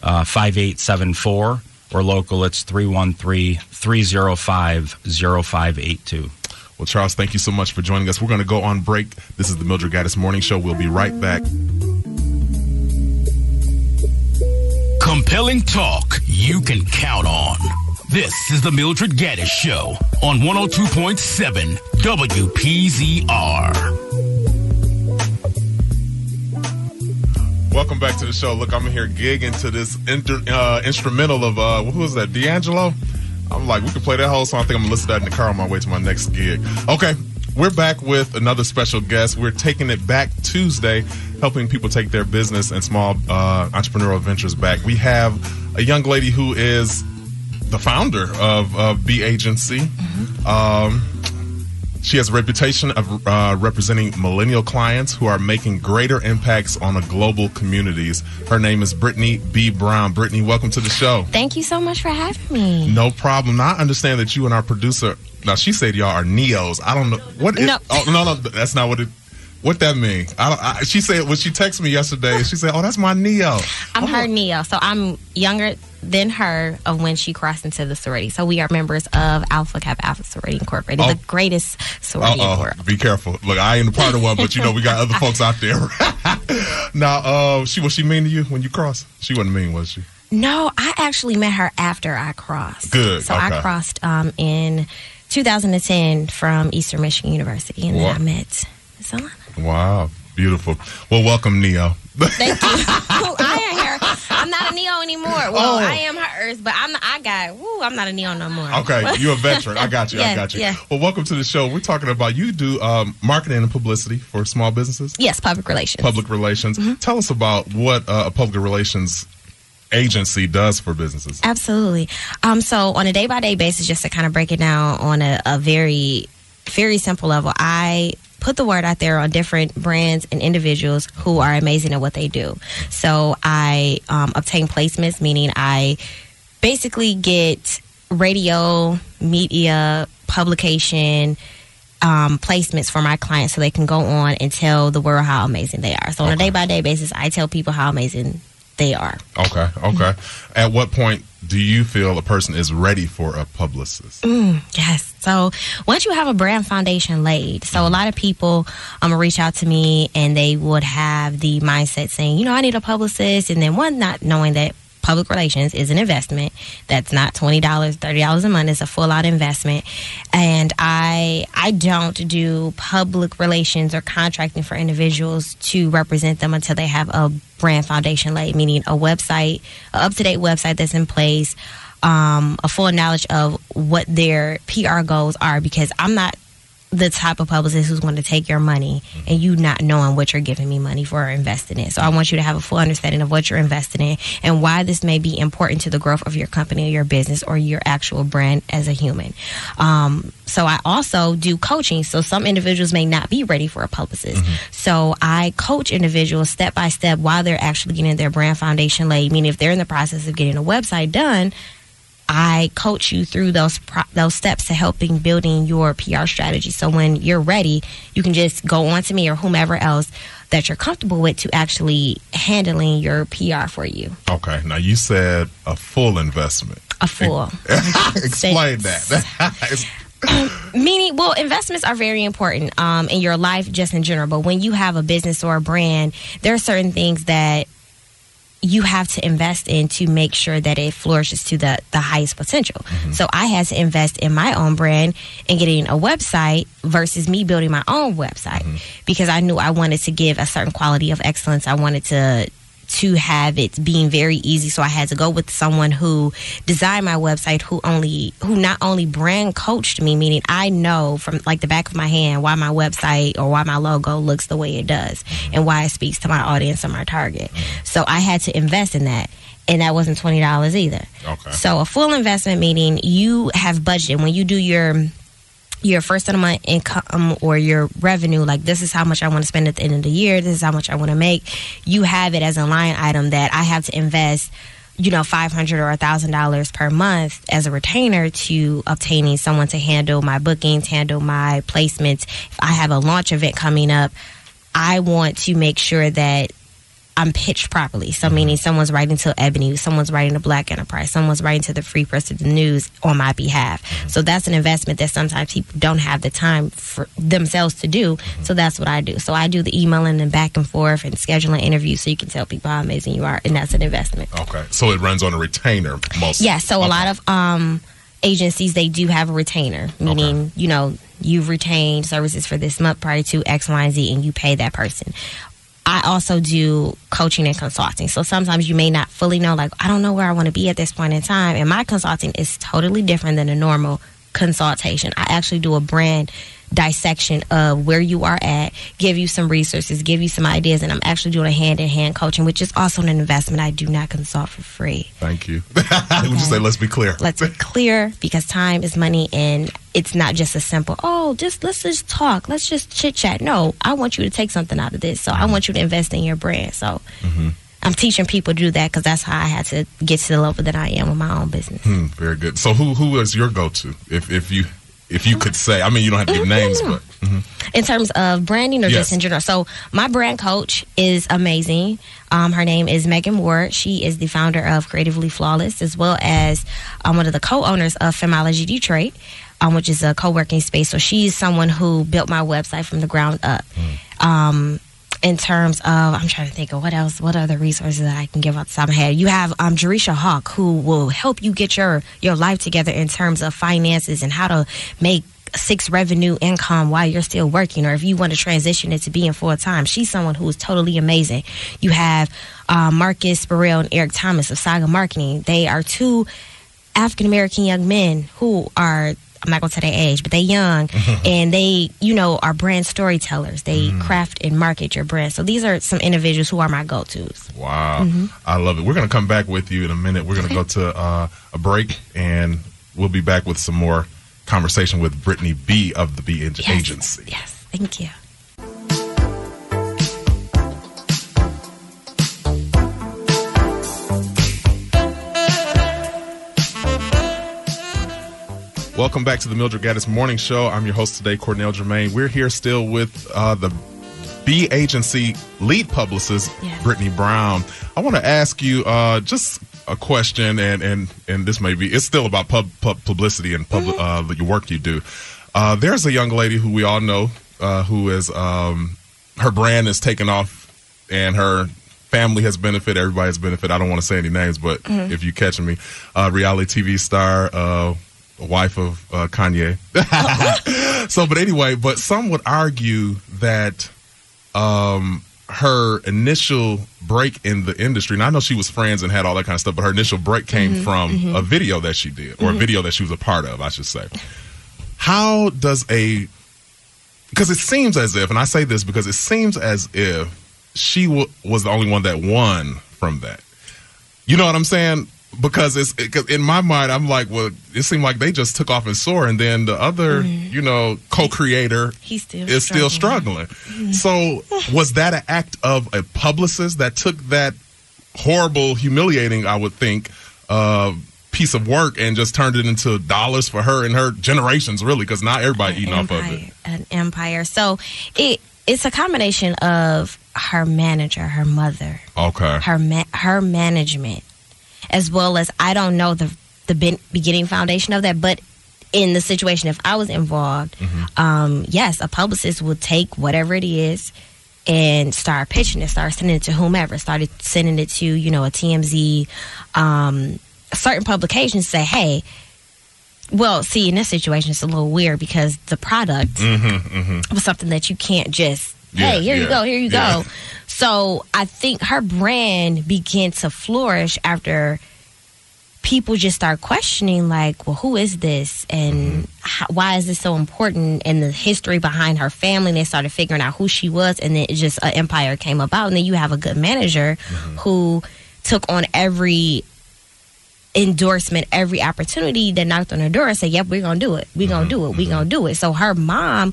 uh, 5874 or local it's 313-305-0582 Well, Charles, thank you so much for joining us. We're going to go on break. This is the Mildred Gaddis Morning Show. We'll be right back. Compelling talk you can count on. This is the Mildred Gaddis Show on 102.7 WPZR. Welcome back to the show. Look, I'm here gigging to this inter, uh, instrumental of, uh, who was that, D'Angelo? I'm like, we can play that whole song. I think I'm going to listen to that in the car on my way to my next gig. Okay, we're back with another special guest. We're taking it back Tuesday, helping people take their business and small uh, entrepreneurial ventures back. We have a young lady who is the founder of B Agency. Um, she has a reputation of uh, representing millennial clients who are making greater impacts on the global communities. Her name is Brittini B. Brown. Brittini, welcome to the show. Thank you so much for having me. No problem. Now I understand that you and our producer. Now she said y'all are neos. I don't know what. No. Oh no, no, that's not what it. What that mean? I, don't, I she said when she texted me yesterday. She said, "Oh, that's my neo." I'm Oh, her Neo, so I'm younger than her of when she crossed into the sorority. So we are members of Alpha Kappa Alpha Sorority Incorporated, Oh. the greatest sorority in the world. Be careful. Look, I ain't a part of one, but you know we got other folks out there. now, uh, she was she mean to you when you crossed? She wasn't mean, was she? No, I actually met her after I crossed. Good, So okay. I crossed um, in 2010 from Eastern Michigan University, and then I met Miss Alana. Wow, beautiful. Well, welcome, Neo. Thank you. I am her. I'm not a Neo anymore. Well, Oh. I am hers, but I'm. I got. Woo, I'm not a Neo no more. Okay, you're a veteran. I got you. I got you. yeah. Well, welcome to the show. We're talking about you do um, marketing and publicity for small businesses, Yes, public relations. public relations. Mm-hmm. Tell us about what uh, a public relations agency does for businesses. Absolutely. Um, so on a day by day basis, just to kind of break it down on a, a very very simple level. I put the word out there on different brands and individuals who are amazing at what they do. So I um, obtain placements, meaning I basically get radio, media, publication. Um, placements for my clients so they can go on and tell the world how amazing they are. So on a day by day basis, I tell people how amazing they are. Okay, okay. At what point do you feel a person is ready for a publicist? Yes. So once you have a brand foundation laid, so a lot of people um reach out to me and they would have the mindset saying, you know, I need a publicist, and then one not knowing that public relations is an investment that's not twenty dollars, thirty dollars a month. It's a full out investment, and I I don't do public relations or contracting for individuals to represent them until they have a brand foundation laid, meaning a website, up to date website that's in place um, a full knowledge of what their PR goals are because I'm not the type of publicist who's going to take your money and you not knowing what you're giving me money for or investing in. So I want you to have a full understanding of what you're investing in and why this may be important to the growth of your company or your business or your actual brand as a human. Um, so I also do coaching. So some individuals may not be ready for a publicist. So I coach individuals step by step while they're actually getting their brand foundation laid. Meaning if they're in the process of getting a website done, I coach you through those pro- those steps to helping building your PR strategy. So when you're ready, you can just go on to me or whomever else that you're comfortable with to actually handling your PR for you. Okay, now you said a full investment. A full. Explain that. It's- Meaning, well, investments are very important um, in your life, just in general. But when you have a business or a brand, there are certain things that you have to invest in to make sure that it flourishes to the, the highest potential. Mm-hmm. So I had to invest in my own brand and getting a website versus me building my own website mm-hmm. because I knew I wanted to give a certain quality of excellence. I wanted to to have it being very easy. So i had to go with someone who designed my website who only who not only brand coached me meaning i know from like the back of my hand why my website or why my logo looks the way it does and why it speaks to my audience and my target. So i had to invest in that and that wasn't $20 either. Okay. so a full investment meaning you have budgeted. When you do your your first of the month income or your revenue, like this is how much I want to spend at the end of the year, this is how much I want to make, you have it as a line item that I have to invest, you know, five hundred or a thousand dollars per month as a retainer to obtaining someone to handle my bookings, handle my placements. If I have a launch event coming up, I want to make sure that I'm pitched properly. So meaning someone's writing to Ebony, someone's writing to Black Enterprise, someone's writing to the Free Press of the News on my behalf. So that's an investment that sometimes people don't have the time for themselves to do. So that's what I do. So I do the emailing and back and forth and scheduling interviews so you can tell people how amazing you are, and that's an investment. okay, so it runs on a retainer most. Yeah, so a lot of um, agencies they do have a retainer, meaning you know you've retained services for this month prior to X, Y, and Z, and you pay that person. I also do coaching and consulting. So sometimes you may not fully know, like, I don't know where I want to be at this point in time. And my consulting is totally different than a normal consultation. I actually do a brand dissection of where you are at, give you some resources, give you some ideas, and I'm actually doing a hand in hand coaching, which is also an investment. I do not consult for free. Thank you. Would you say, let's be clear? Let's be clear because time is money and it's not just a simple, oh, just let's just talk. Let's just chit chat. No, I want you to take something out of this. So I want you to invest in your brand. So I'm teaching people to do that because that's how I had to get to the level that I am with my own business. Hmm, very good. So who who is your go to if if you if you could say? I mean, you don't have to give names, but in terms of branding or Yes. just in general. So my brand coach is amazing. Um, her name is Megan Ward. She is the founder of Creatively Flawless, as well as um, one of the co-owners of Femology Detroit, um, which is a co-working space. So she's someone who built my website from the ground up. Um, in terms of, I'm trying to think of what else, what other resources that I can give out my head. You have um, Jerisha Hawk, who will help you get your your life together in terms of finances and how to make six revenue income while you're still working, or if you want to transition it to being full time. She's someone who is totally amazing. You have uh, Marcus Burrell and Eric Thomas of Saga Marketing. They are two African American young men who are I'm not gonna say their age, but they young and they, you know, are brand storytellers. They craft and market your brand. So these are some individuals who are my go tos. wow, I love it. We're gonna come back with you in a minute. We're gonna go to uh, a break and we'll be back with some more conversation with Brittini B of the B Yes. Agency. Yes, thank you. Welcome back to the Mildred Gaddis Morning Show. I'm your host today, Cornell Jermaine. We're here still with uh, the B Agency lead publicist, Yes. Brittini Brown. I want to ask you uh, just a question, and, and, and this may be, it's still about pub, pub publicity and pub, uh, your work you do. Uh, there's a young lady who we all know uh, who is, um, her brand is taken off and her family has benefited, everybody has benefited. I don't want to say any names, but if you catch me, uh, reality TV star, uh, wife of uh, Kanye. so, but anyway, but some would argue that um, her initial break in the industry, and I know she was friends and had all that kind of stuff, but her initial break came from a video that she did, or a video that she was a part of, I should say. How does a because it seems as if, and I say this because it seems as if she w- was the only one that won from that. You know what I'm saying? Because it's it, 'cause in my mind, I'm like, well, it seemed like they just took off and soar, and then the other, you know, co-creator He's still is still struggling. So, was that an act of a publicist that took that horrible, humiliating, I would think, uh, piece of work and just turned it into dollars for her and her generations, really? Because not everybody eating off of it. an empire. So it it's a combination of her manager, her mother, Okay. her ma- her management, as well as I don't know the the beginning foundation of that, but in the situation, if I was involved, um, yes, a publicist would take whatever it is and start pitching it, start sending it to whomever, started sending it to you know a TMZ, um, certain publications say, hey. Well, see, in this situation, it's a little weird because the product was something that you can't just, Yeah, hey, here you go, here you yeah. go. So I think her brand began to flourish after people just start questioning, like, well, who is this, and mm-hmm. how, why is this so important, and the history behind her family. And they started figuring out who she was, and then it just an empire came about. And then you have a good manager mm-hmm. who took on every endorsement every opportunity that knocked on her door and said, Yep, we're gonna do it. We're gonna mm-hmm. do it. We're gonna do it. So her mom,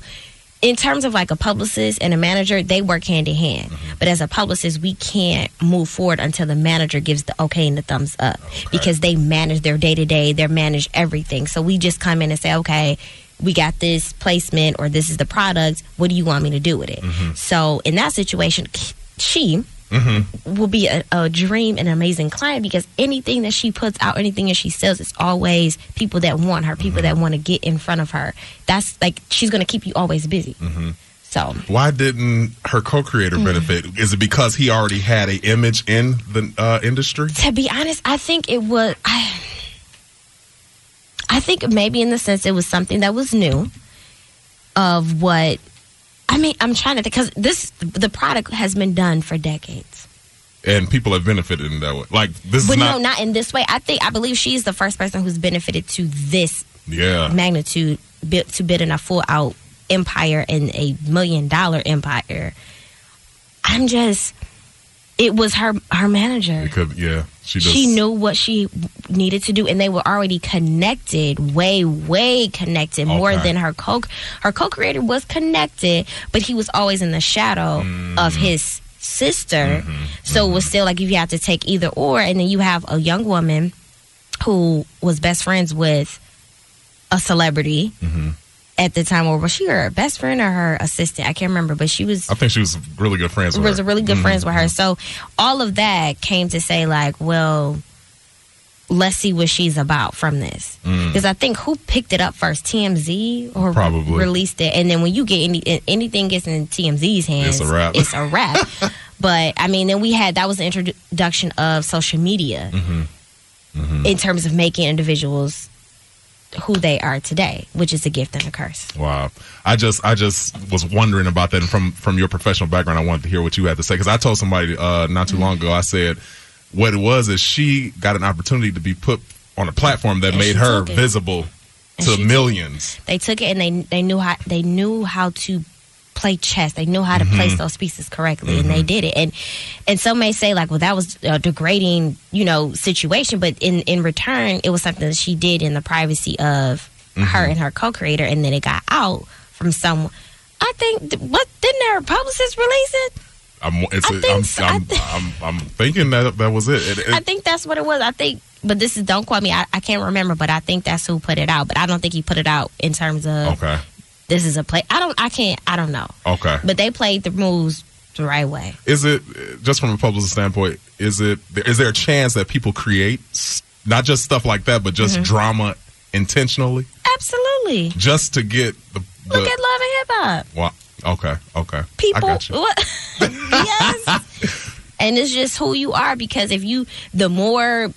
in terms of like a publicist and a manager, they work hand in hand. Mm-hmm. But as a publicist, we can't move forward until the manager gives the okay and the thumbs up because they manage their day to day, they manage everything. So we just come in and say, Okay, we got this placement or this is the product. What do you want me to do with it? Mm-hmm. So in that situation, she will be a, a dream and amazing client because anything that she puts out, anything that she sells, it's always people that want her, people that want to get in front of her. That's like she's going to keep you always busy. So Why didn't her co-creator Mm. benefit? Is it because he already had a image in the uh, industry? to be honest, I think it was. I, I think maybe in the sense it was something that was new. Of what, I mean, I'm trying to think because this the product has been done for decades. And people have benefited in that way. Like this But is not. no, not in this way. I think I believe she's the first person who's benefited to this yeah. magnitude built to build in a full out empire and a million dollar empire. I'm just it was her her manager. Could. Yeah. She does. She knew what she needed to do and they were already connected, way way connected more than her co her co-creator was connected, but he was always in the shadow Mm. of his sister. Mm-hmm. So it was still like if you have to take either or and then you have a young woman who was best friends with a celebrity Mm-hmm. At the time, or was she her best friend or her assistant? I can't remember, but she was I think she was really good friends with was her. a really good Mhm. friends with her. So all of that came to say like, well, let's see what she's about from this. Because I think who picked it up first, TMZ or Mm. Probably. released it, and then when you get any anything gets in TMZ's hands, It's a wrap. It's a wrap. but I mean, then we had that was the introduction of social media Mm-hmm. in terms of making individuals who they are today, which is a gift and a curse. Wow. I just I just was wondering about that and from from your professional background I wanted to hear what you had to say cuz I told somebody uh not too long ago I said what it was is she got an opportunity to be put on a platform that And made her visible And to took millions. they took it and they they knew how they knew how to play chess. They knew how to Mm-hmm. place those pieces correctly, and they did it. And and some may say like, well, that was a degrading, you know, situation. But in in return, it was something that she did in the privacy of her and her co-creator, and then it got out from someone. I think what didn't their publicist release it? I'm, it's, I I'm, think so. I I'm, thi- I'm, I'm thinking that that was it. It- it- I think that's what it was. I think, but this is don't quote me. I, I can't remember, but I think that's who put it out. But I don't think he put it out in terms of okay, this is a play. I don't. I can't. I don't know. okay. But they played the rules the right way. Is it just from a publicist standpoint? Is it is there a chance that people create not just stuff like that, but just Mm-hmm. drama intentionally, Absolutely. just to get the, the Look at love and hip hop. Wow. Okay. Okay. I people got you. what yes and it's just who you are because if you the more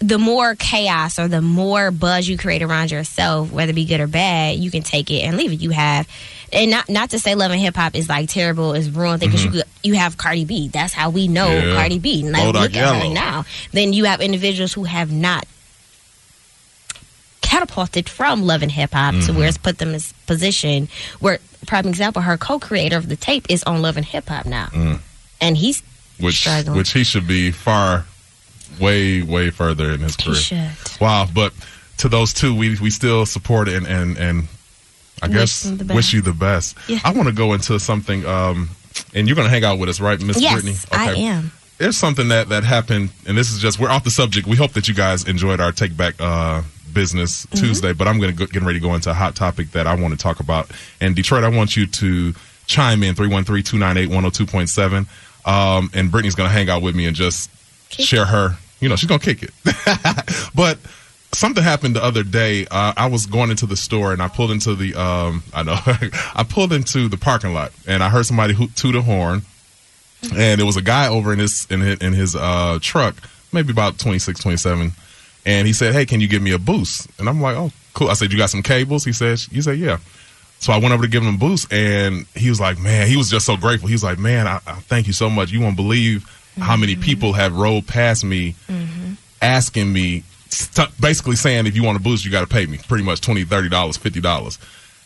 the more chaos or the more buzz you create around yourself whether it be good or bad you can take it and leave it. You have and not not to say love and hip hop is like terrible is ruined thing because you could, you have Cardi B. That's how we know Mm-hmm. Yeah. Cardi B. Like, look at her now. Then you have individuals who have not catapulted from love and hip hop to where it's put them in position where prime example her co-creator of the tape is on love and hip hop now. And he's which struggling. which he should be far way way further in his he career. should Wow, but to those two, we we still support it and and and I Wish guess wish you the best. Yeah. I want to go into something, um, and you're going to hang out with us, right, Miss yes Brittini? I am There's something that that happened, and this is just we're off the subject. We hope that you guys enjoyed our take back uh, business Mm-hmm. Tuesday, but I'm going to get ready to go into a hot topic that I want to talk about. And Detroit, I want you to chime in 313-298-102.7. Um, and Brittini's going to hang out with me and just share her. You know, she's to kick it. but something happened the other day. Uh, I was going into the store and I pulled into the um, I know I pulled into the parking lot and I heard somebody hoot toot a horn and it was a guy over in his in his, in his uh, truck, maybe about 26, 27, and he said, "Hey, can you give me a boost?" And I'm like, "Oh, cool." I said, "You got some cables?" He said, "He said, yeah." So I went over to give him a boost, and he was like, "Man," he was just so grateful. He was like, "Man, I, I thank you so much. You won't believe how many people have rolled past me, asking me, st- basically saying, if you want a boost, you got to pay me pretty much $20, 30 dollars, fifty dollars."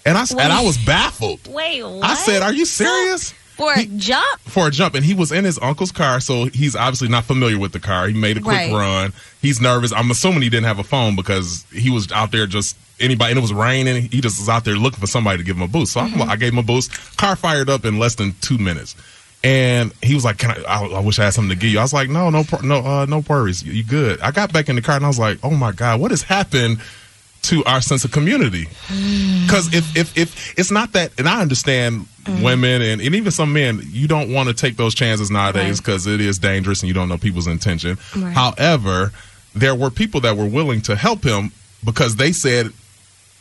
And I and I was baffled. wait what? I said, "Are you serious?" for a jump for a jump, and he was in his uncle's car, so he's obviously not familiar with the car. He made a quick Right. run. He's nervous. I'm assuming he didn't have a phone because he was out there just anybody, and it was raining. He just was out there looking for somebody to give him a boost. So I'm- mm-hmm. I gave him a boost. Car fired up in less than two minutes. And he was like, "Can I? I, I wish I had something to give you." I was like, "No, no, no, uh, no worries. You, you good?" I got back in the car and I was like, "Oh my god, what has happened to our sense of community?" Because if, if if it's not that, and I understand women and, and even some men, you don't want to take those chances nowadays Right. because it is dangerous and you don't know people's intention. Right. However, there were people that were willing to help him because they said,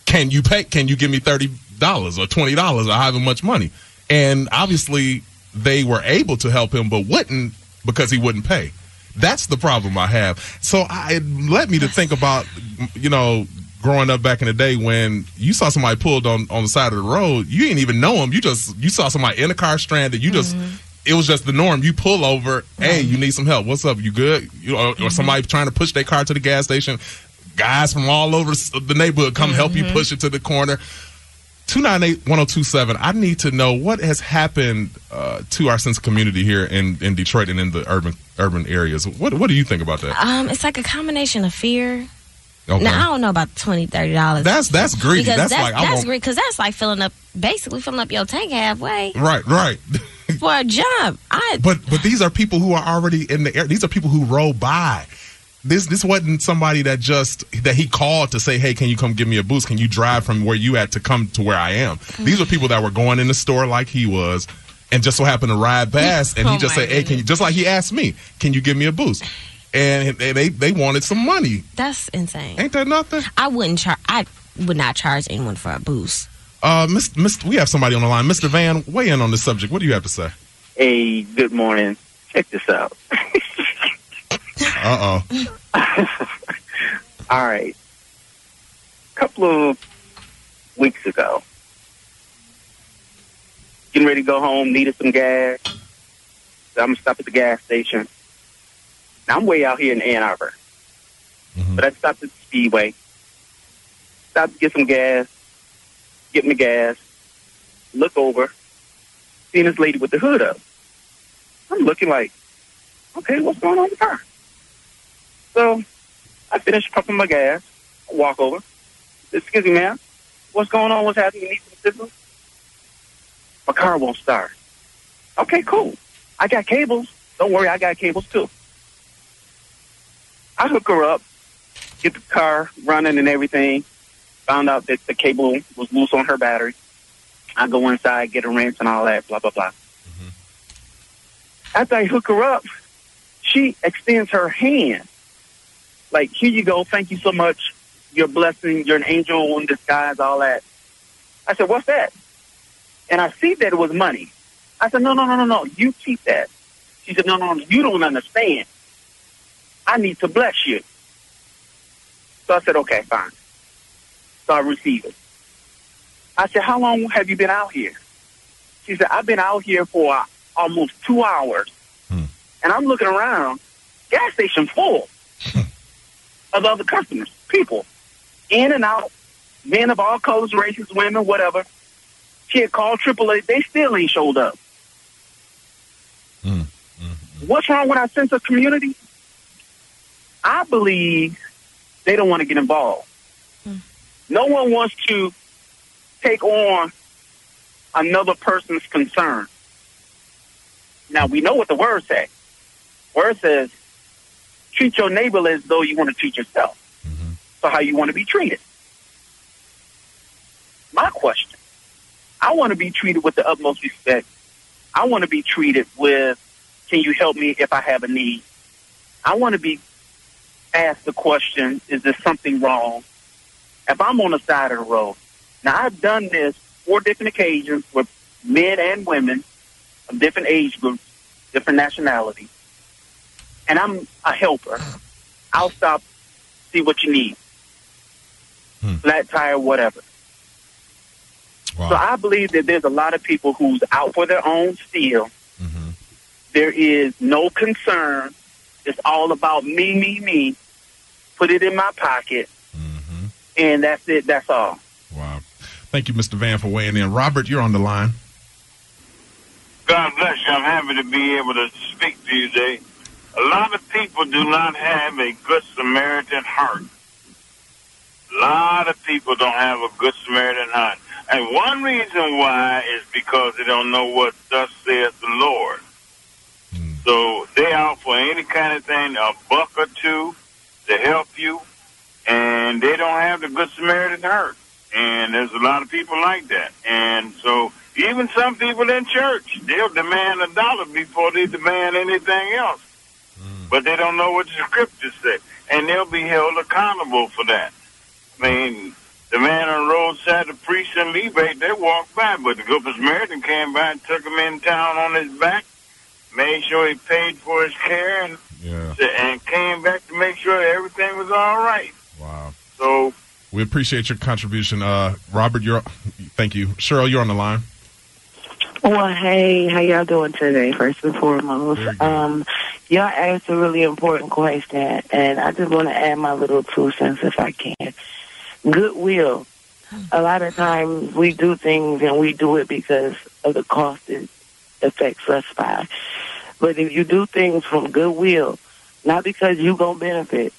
"Can you pay? Can you give me thirty dollars or twenty dollars or however much money?" And obviously, they were able to help him, but wouldn't because he wouldn't pay. That's the problem I have. So I, it led me to think about, you know, growing up back in the day when you saw somebody pulled on on the side of the road, you didn't even know him. You just you saw somebody in a car stranded. You just mm-hmm. it was just the norm. You pull over, hey, you need some help. What's up? You good? You or, or mm-hmm. somebody trying to push their car to the gas station. Guys from all over the neighborhood come help you mm-hmm. push it to the corner. 298-1027 i need to know what has happened uh, to our sense of community here in, in detroit and in the urban urban areas. What what do you think about that? Um it's like a combination of fear. Okay. now i don't know about 20 30 dollars. That's that's greedy. Because that's, that's like that's great because that's like filling up basically filling up your tank halfway. Right right. For a jump i but but these are people who are already in the air. These are people who roll by this this wasn't somebody that just that he called to say hey can you come give me a boost? Can you drive from where you at to come to where i am? These were people that were going in the store like he was and just so happened to ride past and he Oh just said hey can you just like he asked me can you give me a boost? And they they, they wanted some money. That's insane. Ain't that nothing? I wouldn't charge i would not charge anyone for a boost. Uh Mr. Mr. we have somebody on the line. Mr van weigh in on this subject. What do you have to say? Hey, good morning. Check this out. uh-oh All right. A couple of weeks ago, getting ready to go home, needed some gas. So I'm going to stop at the gas station. Now, I'm way out here in Ann Arbor. Mhm. But I stopped at the Speedway. Stopped to get some gas. Get me gas. Look over. Seeing this lady with the hood up. I'm looking like, okay, what's going on with her? So I finish pumping my gas. Walk over. excuse me, ma'am. What's going on? What's happening? You need some assistance? My car won't start. Okay, cool. I got cables. Don't worry, I got cables too. I hook her up, get the car running and everything. Found out that the cable was loose on her battery. I go inside, get a wrench and all that, blah, blah, blah. Mm-hmm. After I hook her up, she extends her hand. Like, here you go. Thank you so much. You're a blessing. You're an angel in disguise, all that. I said, what's that? And I see that it was money. I said, no, no, no, no, no. You keep that. She said, no, no, no. You don't understand. I need to bless you. So I said, okay, fine. So I received it. I said, how long have you been out here? She said, I've been out here for almost two hours. Hmm. And I'm looking around, gas station full of other customers, people, in and out, men of all colors, races, women, whatever. She had called AAA. They still ain't showed up. Mm, mm, mm. What's wrong with our sense of community? I believe they don't want to get involved. Hmm. No one wants to take on another person's concern. Now we know what the word says. Word says, treat your neighbor as though you want to treat yourself. Mm-hmm. So how you want to be treated. My question, I want to be treated with the utmost respect. I want to be treated with, can you help me if I have a need? I want to be asked the question, is there something wrong? If I'm on the side of the road, now I've done this four different occasions with men and women of different age groups, different nationalities, and I'm a helper. I'll stop, see what you need, hmm. flat tire, whatever. So I believe that there's a lot of people who's out for their own steal. Mm-hmm. There is no concern. It's all about me, me, me. Put it in my pocket, mm-hmm. and that's it. That's all. Wow. Thank you, Mr. Van, for weighing in. Robert, you're on the line. God bless you. I'm happy to be able to speak to you today. A lot of people do not have a good Samaritan heart. A lot of people don't have a good Samaritan heart. And one reason why is because they don't know what thus saith the Lord. Hmm. So they out for any kind of thing, a buck or two to help you, and they don't have the good Samaritan heart. And there's a lot of people like that. And so even some people in church, they'll demand a dollar before they demand anything else. But they don't know what the scriptures say. And they'll be held accountable for that. I mean, the man on the roadside, the priest and Levite, they walked by, but the good Samaritan came by and took him in town on his back, made sure he paid for his care, and Yeah. and came back to make sure everything was all right. Wow. So We appreciate your contribution. Uh, Robert, you're, thank you. Cheryl, you're on the line. Well, hey, how y'all doing today? First and foremost, um, y'all asked a really important question, and I just want to add my little two cents if I can. Goodwill. A lot of times we do things and we do it because of the cost it affects us by. But if you do things from goodwill, not because you gonna benefit,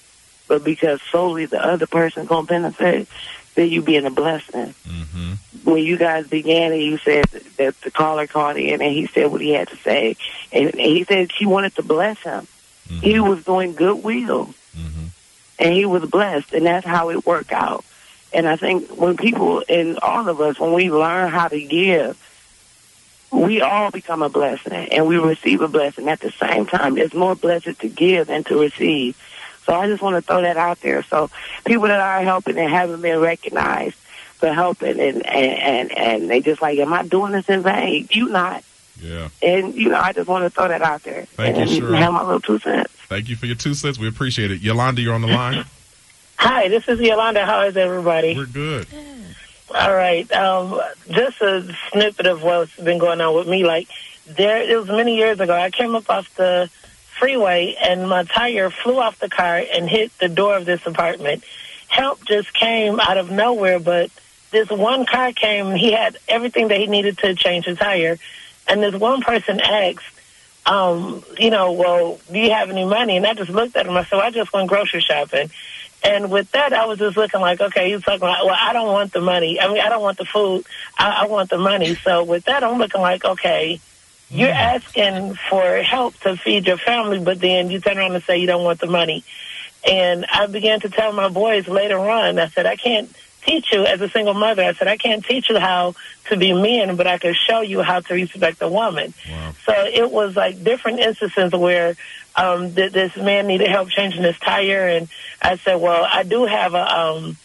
but because solely the other person gonna benefit, then you being a blessing mm-hmm. when you guys began and you said that the caller called in and he said what he had to say, and, and he said she wanted to bless him. Mm-hmm. He was doing goodwill, mm-hmm. and he was blessed, and that's how it worked out. And I think when people and all of us, when we learn how to give, we all become a blessing, and we receive a blessing at the same time. It's more blessed to give than to receive. So I just want to throw that out there. So people that are helping and haven't been recognized for helping, and and and, and they just like, am I doing this in vain? You not. Yeah. And you know, I just want to throw that out there. Thank you, and Cheryl. have my little two cents. Thank you for your two cents. We appreciate it. Yolanda, you're on the line. Hi, this is Yolanda. How is everybody? We're good. All right. Um, just a snippet of what's been going on with me. Like there, it was many years ago. I came up off the freeway and my tire flew off the car and hit the door of this apartment. Help just came out of nowhere, but this one car came. He had everything that he needed to change the tire, and this one person asked, um, you know, well, do you have any money? And I just looked at him. I said, well, I just went grocery shopping. And with that, I was just looking like, okay, he's talking like, well, I don't want the money. I mean, I don't want the food. I, I want the money. So with that, I'm looking like, okay, you're asking for help to feed your family, but then you turn around and say you don't want the money. And I began to tell my boys later on, I said, I can't teach you as a single mother. I said, I can't teach you how to be men, but I can show you how to respect a woman. So it was like different instances where um, th- this man needed help changing his tire, and I said, well, I do have a, um,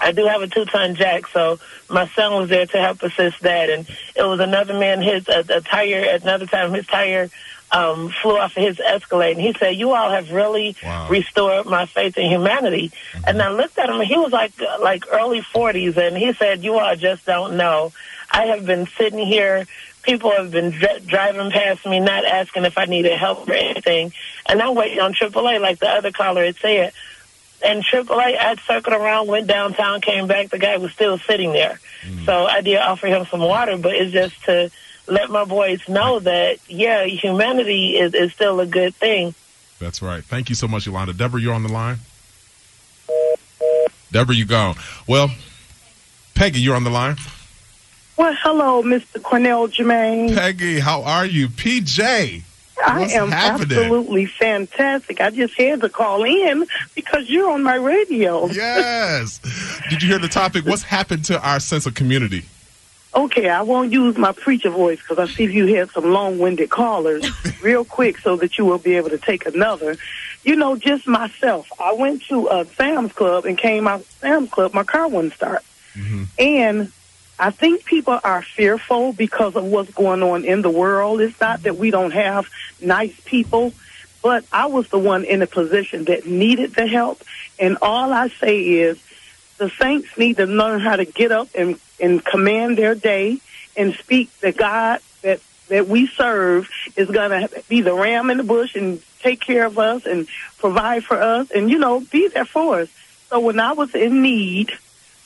I do have a two-ton jack, so my son was there to help assist that, and it was another man his a, a tire at another time his tire um, flew off of his Escalade, and he said, "You all have really restored my faith in humanity." And I looked at him, and he was like like early forties, and he said, "You all just don't know. I have been sitting here." People have been dri- driving past me, not asking if I needed help or anything, and I'm waiting on AAA, like the other caller had said. And AAA, I circled around, went downtown, came back. The guy was still sitting there. Mm. So I did offer him some water, but it's just to let my boys know that, yeah, humanity is, is still a good thing. That's right. Thank you so much, Yolanda. Deborah, you're on the line. Deborah, you gone. Well, Peggy, you're on the line. Well, hello, Mr. Cornell Jermaine. Peggy, how are you? PJ. I what's am happening? absolutely fantastic. I just had to call in because you're on my radio. Yes. Did you hear the topic? What's happened to our sense of community? Okay, I won't use my preacher voice because I see you had some long-winded callers real quick so that you will be able to take another. You know, just myself. I went to a Sam's Club and came out Sam's Club. My car wouldn't start. Mm-hmm. And I think people are fearful because of what's going on in the world. It's not that we don't have nice people, but I was the one in a position that needed the help. And all I say is the saints need to learn how to get up and, and command their day and speak that God that that we serve is going to be the ram in the bush and take care of us and provide for us and you know be there for us. So when I was in need,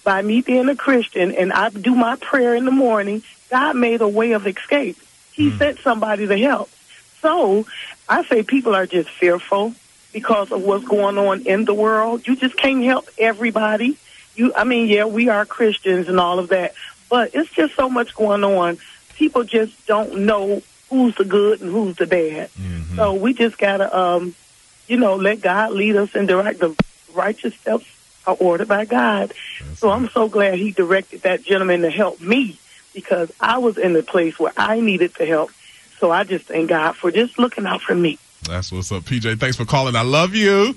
by me being a Christian and I do my prayer in the morning, God made a way of escape. He sent somebody to help. So I say people are just fearful because of what's going on in the world. You just can't help everybody. You, I mean, yeah, we are Christians and all of that, but it's just so much going on. People just don't know who's the good and who's the bad. So we just gotta, um, you know, let God lead us and direct the righteous steps are ordered by God. so I'm so glad He directed that gentleman to help me because I was in a place where I needed the help. So I just thank God for just looking out for me. That's what's up, PJ. Thanks for calling. I love you.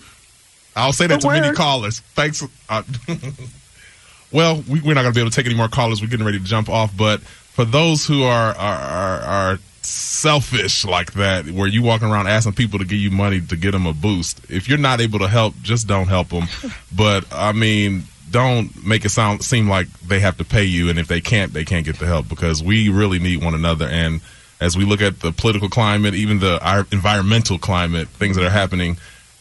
I'll say that to many callers. Thanks. Uh, well, we, we're not going to be able to take any more callers. We're getting ready to jump off. But for those who are are, are, are selfish like that, where you walking around asking people to give you money to get them a boost, if you're not able to help, just don't help them. but I mean, don't make it sound seem like they have to pay you, and if they can't, they can't get the help because we really need one another. And as we look at the political climate, even the our environmental climate, things that are happening,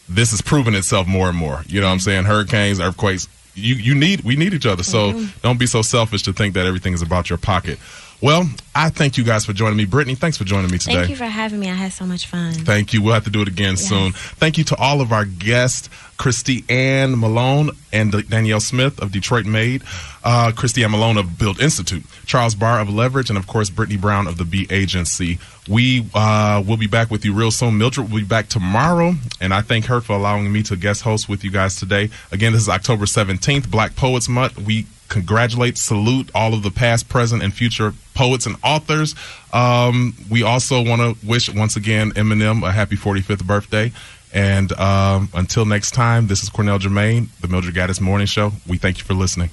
this is proving itself more and more. You know what I'm saying? Hurricanes, earthquakes. You you need we need each other. So mm-hmm. don't be so selfish to think that everything is about your pocket. Well, I thank you guys for joining me. Brittini, thanks for joining me today. Thank you for having me. I had so much fun. Thank you. We'll have to do it again soon. Thank you to all of our guests, Christianne Malone and Danielle Smith of Detroit Maid, uh, Christianne Malone of Build Institute, Charles Barr of Leverage, and of course, Brittini Brown of the B Agency. We uh, will be back with you real soon. Mildred will be back tomorrow, and I thank her for allowing me to guest host with you guys today. Again, this is October 17th, Black Poets Month. We congratulate, salute all of the past, present, and future poets and authors. Um, we also want to wish once again Eminem a happy 45th birthday. And um, until next time, this is Cornell Jermaine, the Mildred Gaddis Morning Show. We thank you for listening.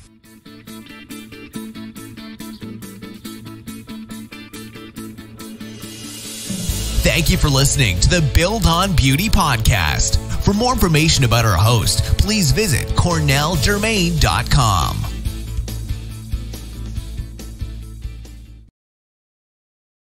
Thank you for listening to the Build on Beauty podcast. For more information about our host, please visit cornelljermaine.com.